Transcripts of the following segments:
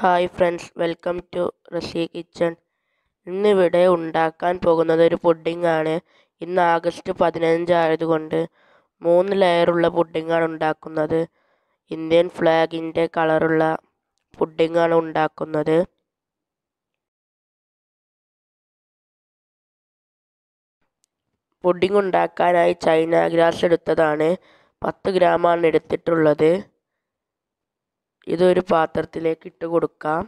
Hi friends welcome to Rashi kitchen. ഇന്നിവിടെ ഉണ്ടാക്കാൻ പോകുന്നത് ഒരു പുഡിംഗ് ആണ്. ഇന്ന് ആഗസ്റ്റ് പതിനഞ്ച് ആയതുകൊണ്ട് മൂന്ന് ലെയറുള്ള പുഡിംഗാണ് ഉണ്ടാക്കുന്നത്. ഇന്ത്യൻ ഫ്ലാഗിന്റെ കളറുള്ള പുഡിംഗാണ് ഉണ്ടാക്കുന്നത്. പുഡിംഗ് ഉണ്ടാക്കാനായി ചൈന ഗ്രാസ് എടുത്തതാണ്. പത്ത് ഗ്രാമാണ് എടുത്തിട്ടുള്ളത്. ഇതൊരു പാത്രത്തിലേക്ക് ഇട്ട് കൊടുക്കാം.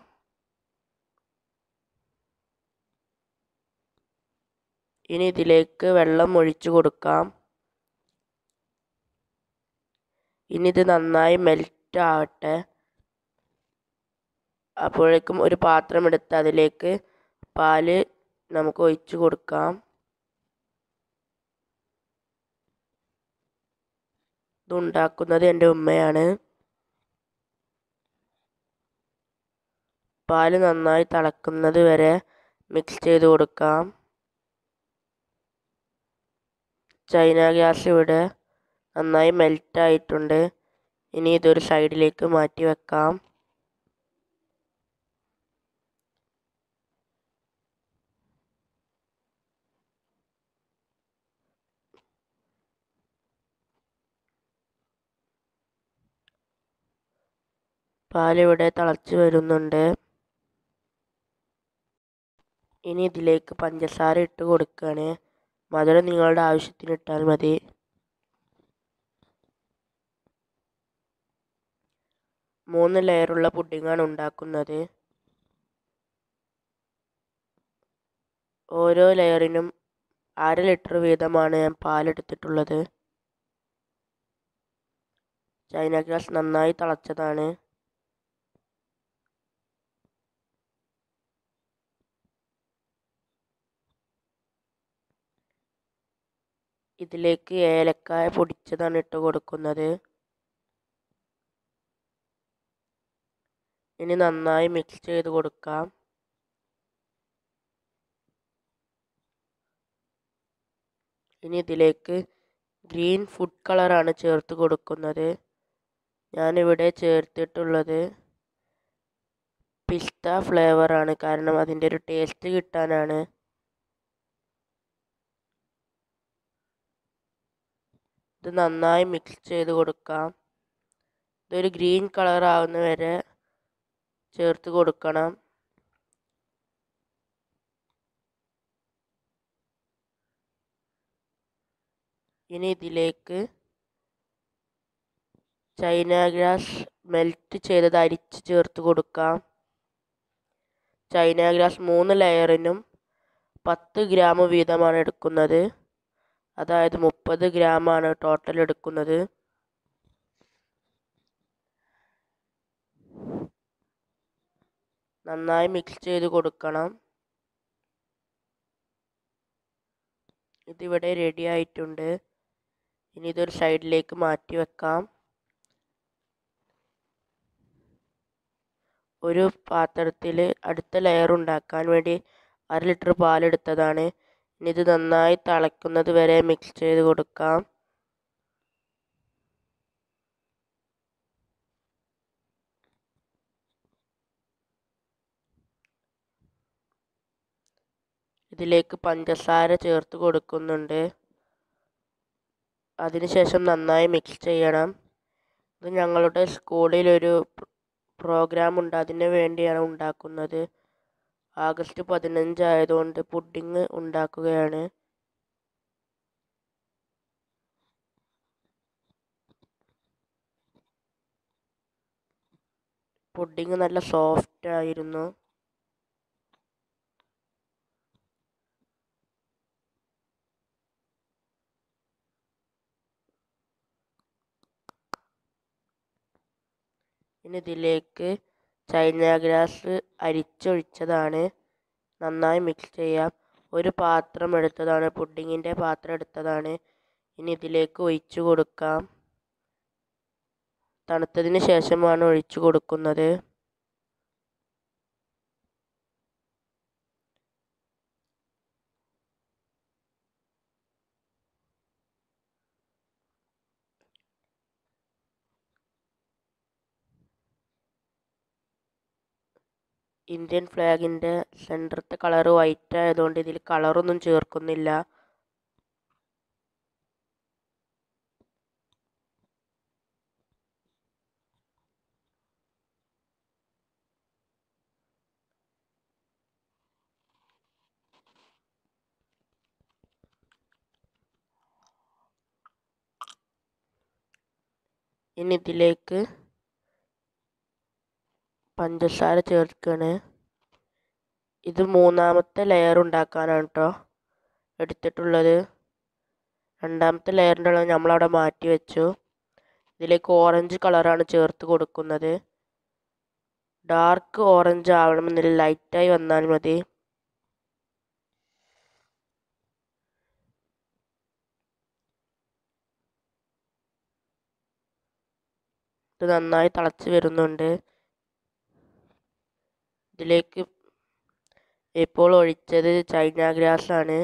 ഇനി ഇതിലേക്ക് വെള്ളം ഒഴിച്ചു കൊടുക്കാം. ഇനി ഇത് നന്നായി മെൽറ്റ് ആവട്ടെ. അപ്പോഴേക്കും ഒരു പാത്രം എടുത്ത് അതിലേക്ക് പാൽ നമുക്ക് ഒഴിച്ചു കൊടുക്കാം. ഇതുണ്ടാക്കുന്നത് എന്റെ ഉമ്മയാണ്. പാൽ നന്നായി തിളക്കുന്നത് വരെ മിക്സ് ചെയ്ത് കൊടുക്കാം. ചൈന ഗ്യാസ് ഇവിടെ നന്നായി മെൽറ്റ് ആയിട്ടുണ്ട്. ഇനി ഇതൊരു സൈഡിലേക്ക് മാറ്റി വെക്കാം. പാലിവിടെ തിളച്ച് വരുന്നുണ്ട്. ഇനി ഇതിലേക്ക് പഞ്ചസാര ഇട്ട് കൊടുക്കുകയാണ് മധുരം നിങ്ങളുടെ ആവശ്യത്തിന് ഇട്ടാൽ മതി. മൂന്ന് ലെയറുള്ള പുഡിങ്ങാണ് ഉണ്ടാക്കുന്നത്. ഓരോ ലെയറിനും അര ലിറ്റർ വീതമാണ് ഞാൻ പാലെടുത്തിട്ടുള്ളത് ചൈന ഗ്ലാസ് നന്നായി തിളച്ചതാണ്. ഇതിലേക്ക് ഏലക്കായ പൊടിച്ചതാണ് ഇട്ട് കൊടുക്കുന്നത്. ഇനി നന്നായി മിക്സ് ചെയ്ത് കൊടുക്കാം. ഇനി ഇതിലേക്ക് ഗ്രീൻ ഫുഡ് കളറാണ് ചേർത്ത് കൊടുക്കുന്നത്. ഞാനിവിടെ ചേർത്തിട്ടുള്ളത് പിസ്ത ഫ്ലേവറാണ് കാരണം അതിന്റെ ഒരു ടേസ്റ്റ് കിട്ടാനാണ്. ഇത് നന്നായി മിക്സ് ചെയ്ത് കൊടുക്കാം. ഇതൊരു ഗ്രീൻ കളർ ആവുന്ന വരെ ചേർത്ത് കൊടുക്കണം. ഇനി ഇതിലേക്ക് ചൈന ഗ്രാസ് മെൽറ്റ് ചെയ്തത് അരിച്ച് ചേർത്ത് കൊടുക്കാം. ചൈന ഗ്രാസ് മൂന്ന് ലെയറിനും പത്ത് ഗ്രാം വീതമാണ് എടുക്കുന്നത്. അതായത് മുപ്പത് ഗ്രാമാണ് ടോട്ടൽ എടുക്കുന്നത്. നന്നായി മിക്സ് ചെയ്ത് കൊടുക്കണം. ഇതിവിടെ റെഡി ആയിട്ടുണ്ട്. ഇനി ഇതൊരു സൈഡിലേക്ക് മാറ്റി വെക്കാം. ഒരു പാത്രത്തിൽ അടുത്ത ലെയർ ഉണ്ടാക്കാൻ വേണ്ടി അര ലിറ്റർ പാലെടുത്തതാണ്. ഇത് നന്നായി തിളയ്ക്കുന്നത് വരെ മിക്സ് ചെയ്ത് കൊടുക്കാം. ഇതിലേക്ക് പഞ്ചസാര ചേർത്ത് കൊടുക്കുന്നുണ്ട്. അതിനുശേഷം നന്നായി മിക്സ് ചെയ്യണം. ഇത് ഞങ്ങളുടെ സ്കൂളിലൊരു പ്രോഗ്രാം ഉണ്ട്. അതിന് വേണ്ടിയാണ് ഉണ്ടാക്കുന്നത്. ആഗസ്റ്റ് പതിനഞ്ച് ആയതുകൊണ്ട് പുഡിങ് ഉണ്ടാക്കുകയാണ്. പുഡിങ് നല്ല സോഫ്റ്റ് ആയിരുന്നു. ഇനി ഇതിലേക്ക് ചൈന ഗ്ലാസ് അരിച്ചൊഴിച്ചതാണ്. നന്നായി മിക്സ് ചെയ്യാം. ഒരു പാത്രം എടുത്തതാണ്. പുഡിങ്ങിന്റെ പാത്രം എടുത്തതാണ്. ഇനി ഇതിലേക്ക് ഒഴിച്ചു കൊടുക്കാം. തണുത്തതിന് ശേഷമാണ് ഒഴിച്ചു കൊടുക്കുന്നത്. ഇന്ത്യൻ ഫ്ലാഗിന്റെ സെന്ററത്തെ കളറ് വൈറ്റ് ആയതുകൊണ്ട് ഇതിൽ കളറൊന്നും ചേർക്കുന്നില്ല. ഇനി ഇതിലേക്ക് പഞ്ചസാര ചേർക്കുകയാണ് ഇത് മൂന്നാമത്തെ ലെയർ ഉണ്ടാക്കാനാണ് കേട്ടോ എടുത്തിട്ടുള്ളത്. രണ്ടാമത്തെ ലെയറിന്റെ ഉള്ളത് നമ്മളവിടെ മാറ്റി വെച്ചു. ഇതിലേക്ക് ഓറഞ്ച് കളറാണ് ചേർത്ത് കൊടുക്കുന്നത്. ഡാർക്ക് ഓറഞ്ച് ആവണമെന്നില്ല ലൈറ്റായി വന്നാൽ മതി. ഇത് നന്നായി തിളച്ച് വരുന്നുണ്ട്. ഇതിലേക്ക് ഇപ്പോൾ ഒഴിച്ചത് ചൈന ഗ്രാസ് ആണ്.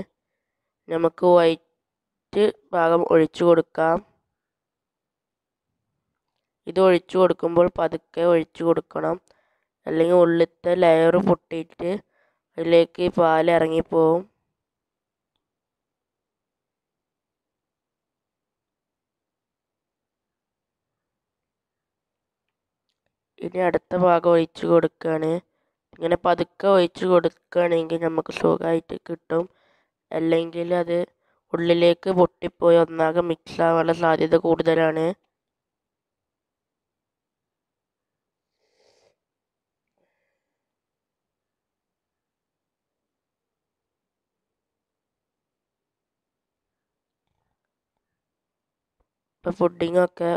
നമുക്ക് വൈറ്റ് ഭാഗം ഒഴിച്ചു കൊടുക്കാം. ഇത് ഒഴിച്ചു കൊടുക്കുമ്പോൾ പതുക്കെ ഒഴിച്ചു കൊടുക്കണം. അല്ലെങ്കിൽ ഉള്ളിലത്തെ ലെയർ പൊട്ടിയിട്ട് അതിലേക്ക് പാൽ ഇറങ്ങിപ്പോവും. ഇനി അടുത്ത ഭാഗം ഒഴിച്ചു കൊടുക്കുകയാണ്. ഇങ്ങനെ പതുക്കെ ഒഴിച്ച് കൊടുക്കുകയാണെങ്കിൽ നമുക്ക് സുഖമായിട്ട് കിട്ടും. അല്ലെങ്കിൽ അത് ഉള്ളിലേക്ക് പൊട്ടിപ്പോയി ഒന്നാകെ മിക്സ് ആവാനുള്ള സാധ്യത കൂടുതലാണ്. ഇപ്പോൾ പുഡിങ്ങൊക്കെ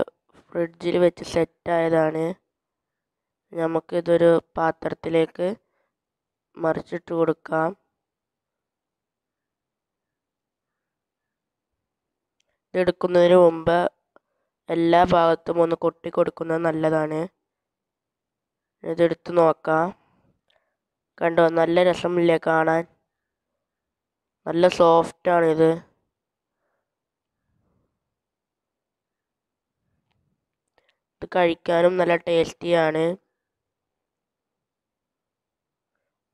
ഫ്രിഡ്ജിൽ വെച്ച് സെറ്റായതാണ് നമുക്കിതൊരു പാത്രത്തിലേക്ക് മറിച്ചിട്ട് കൊടുക്കാം. ഇതെടുക്കുന്നതിന് മുമ്പ് എല്ലാ ഭാഗത്തും ഒന്ന് കൊട്ടി കൊടുക്കുന്നത് നല്ലതാണ്. ഇതെടുത്ത് നോക്കാം. കണ്ടോ നല്ല രസമില്ലേ കാണാൻ? നല്ല സോഫ്റ്റാണിത് ഇത് കഴിക്കാനും നല്ല ടേസ്റ്റിയാണ്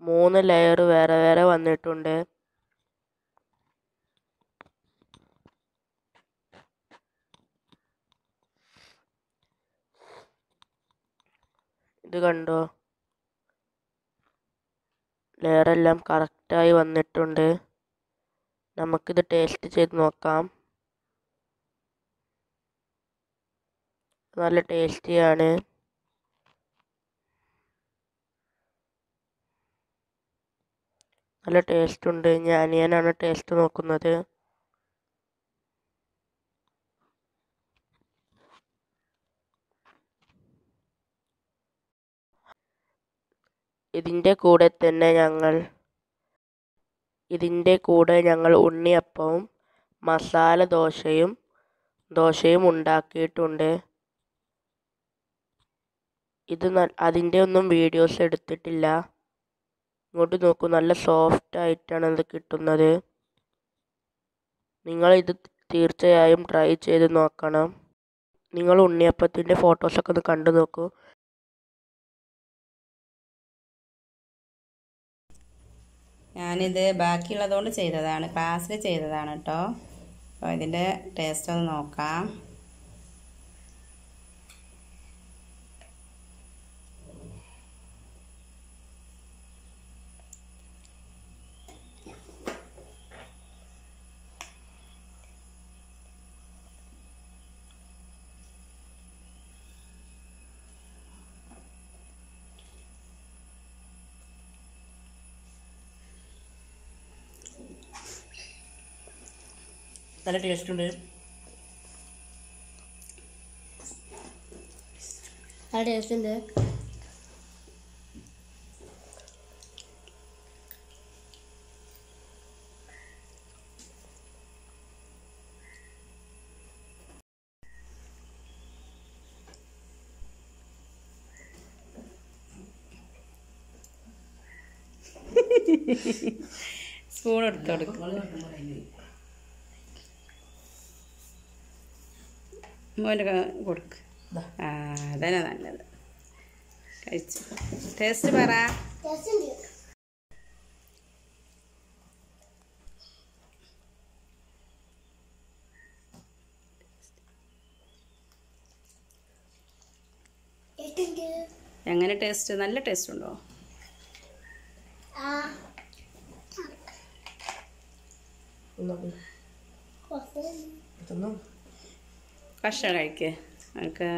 മൂന്ന് ലെയർ വേറെ വേറെ വന്നിട്ടുണ്ട്. ഇത് കണ്ടോ? ലെയറെല്ലാം കറക്റ്റായി വന്നിട്ടുണ്ട്. നമുക്കിത് ടേസ്റ്റ് ചെയ്ത് നോക്കാം. നല്ല ടേസ്റ്റിയാണ് നല്ല ടേസ്റ്റ് ഉണ്ട്. ഞാൻ അനിയനാണ് ടേസ്റ്റ് നോക്കുന്നത്. ഇതിന്റെ കൂടെ തന്നെ ഞങ്ങൾ ഇതിന്റെ കൂടെ ഞങ്ങൾ ഉണ്ണിയപ്പവും മസാല ദോശയും ദോശയും ഉണ്ടാക്കിയിട്ടുണ്ട്. ഇത് അതിന്റെ ഒന്നും വീഡിയോസ് എടുത്തിട്ടില്ല. ഇങ്ങോട്ട് നോക്കൂ നല്ല സോഫ്റ്റ് ആയിട്ടാണ് ഇത് കിട്ടുന്നത്. നിങ്ങൾ ഇത് തീർച്ചയായും ട്രൈ ചെയ്ത് നോക്കണം. നിങ്ങൾ ഉണ്ണിയപ്പത്തിന്റെ ഫോട്ടോസൊക്കെ ഒന്ന് കണ്ടു നോക്കൂ. ഞാനിത് ബാക്കിയുള്ളതുകൊണ്ട് ചെയ്തതാണ് ക്ലാസ്സിൽ ചെയ്തതാണ് കേട്ടോ അപ്പോൾ ഇതിന്റെ ടേസ്റ്റ് ഒന്ന് നോക്കാം. നല്ല ടേസ്റ്റ് ഉണ്ട്. നല്ല ടേസ്റ്റ് ഉണ്ട്. സ്പൂൺ എടുത്ത് കൊടുക്കും. മോന്റെ കൊടുക്ക്. ആ അതന്നെ നല്ലത്. കഴിച്ചു. ടേസ്റ്റ് പറ. എങ്ങനെ ടേസ്റ്റ്? നല്ല ടേസ്റ്റ് ഉണ്ടോ? കഷ്ണം കഴിക്കേ. നമുക്ക്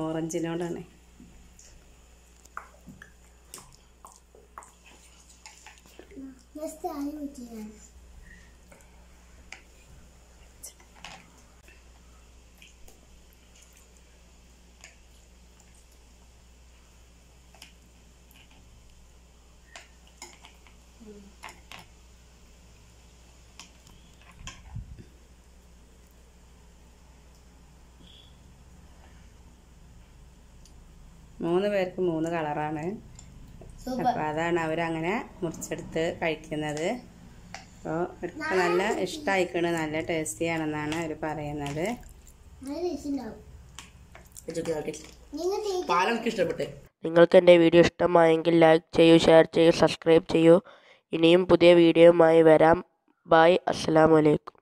ഓറഞ്ചിനോടാണ്. മൂന്ന് പേർക്ക് മൂന്ന് കളറാണ്. അപ്പോൾ അതാണ് അവരങ്ങനെ മുറിച്ചെടുത്ത് കഴിക്കുന്നത്. അപ്പോൾ അവർക്ക് നല്ല ഇഷ്ടമായിക്കണ് നല്ല ടേസ്റ്റി ആണെന്നാണ് അവർ പറയുന്നത് നിങ്ങൾക്ക് എന്റെ വീഡിയോ ഇഷ്ടമായെങ്കിൽ ലൈക്ക് ചെയ്യൂ ഷെയർ ചെയ്യൂ സബ്സ്ക്രൈബ് ചെയ്യൂ. ഇനിയും പുതിയ വീഡിയോയുമായി വരാം. ബായ് അസ്സാം അലൈക്കും.